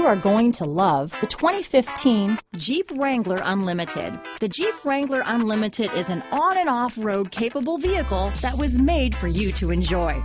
you are going to love the 2015 Jeep Wrangler Unlimited. The Jeep Wrangler Unlimited is an on and off road capable vehicle that was made for you to enjoy.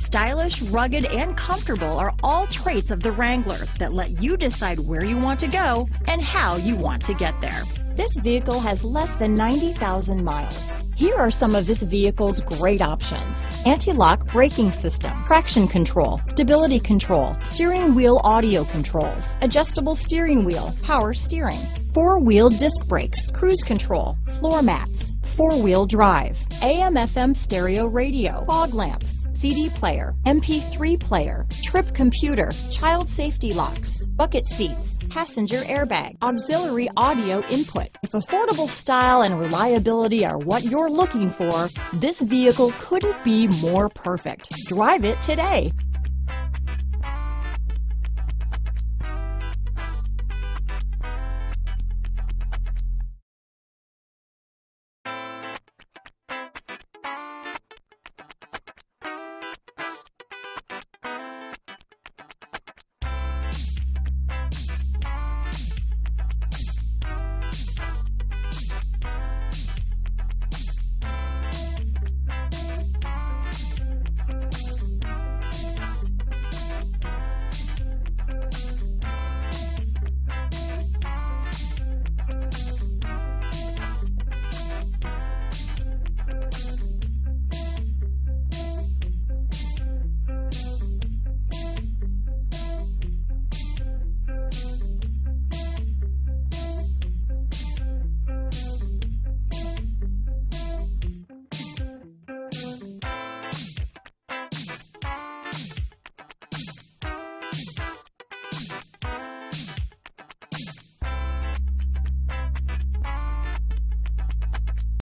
Stylish, rugged, and comfortable are all traits of the Wrangler that let you decide where you want to go and how you want to get there. This vehicle has less than 90,000 miles. Here are some of this vehicle's great options. Anti-lock braking system, traction control, stability control, steering wheel audio controls, adjustable steering wheel, power steering, four-wheel disc brakes, cruise control, floor mats, four-wheel drive, AM FM stereo radio, fog lamps, CD player, MP3 player, trip computer, child safety locks, bucket seats, passenger airbag, auxiliary audio input. If affordable style and reliability are what you're looking for, this vehicle couldn't be more perfect. Drive it today.